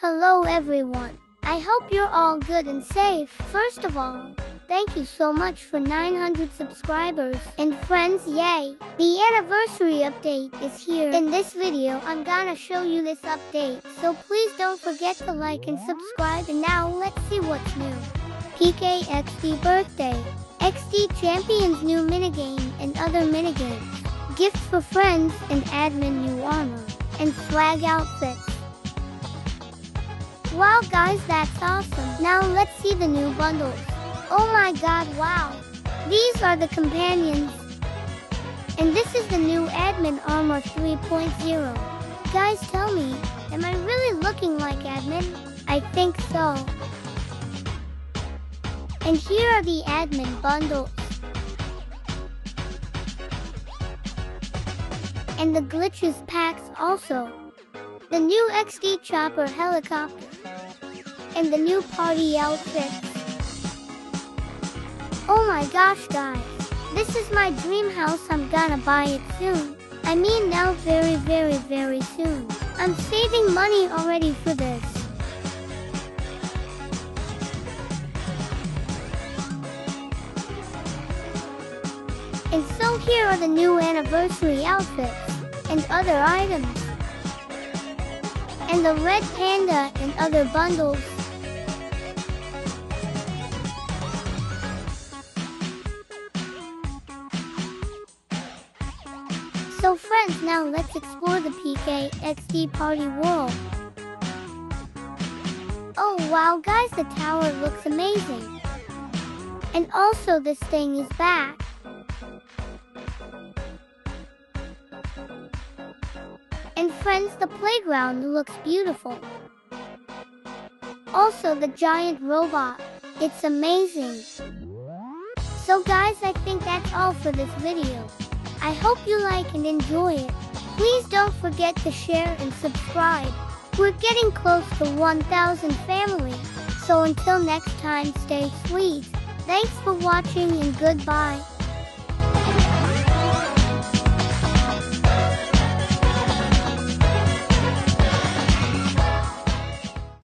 Hello everyone. I hope you're all good and safe. First of all, thank you so much for 900 subscribers and friends, yay! The anniversary update is here. In this video, I'm gonna show you this update, so please don't forget to like and subscribe. And now let's see what's new. PK XD birthday. XD Champions new minigame and other minigames. Gifts for friends and admin new armor and flag outfits. Wow guys, that's awesome. Now let's see the new bundles. Oh my god, wow. These are the companions. And this is the new admin armor 3.0. Guys, tell me, am I really looking like admin? I think so. And here are the admin bundles. And the glitches packs also. The new XD Chopper helicopter. And the new party outfit. Oh my gosh guys. This is my dream house. I'm gonna buy it soon. I mean now very very very soon. I'm saving money already for this. And so here are the new anniversary outfits and other items. And the red panda and other bundles. So friends, now let's explore the PK XD party world. Oh wow guys, the tower looks amazing. And also this thing is back. And friends, the playground looks beautiful. Also the giant robot. It's amazing. So guys, I think that's all for this video. I hope you like and enjoy it. Please don't forget to share and subscribe. We're getting close to 1000 family. So until next time, stay sweet. Thanks for watching and goodbye.